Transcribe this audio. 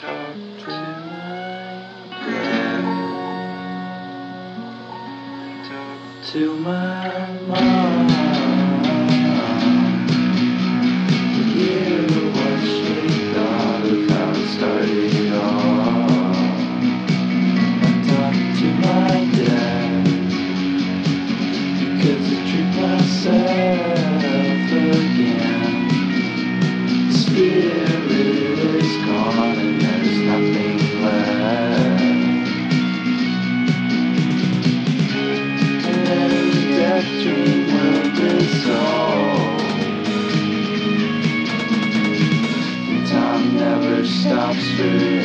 to my. To hear what she thought of how it started. I to my dad. Cause I myself again. Spirit is gone. factory will dissolve. Time never stops for you.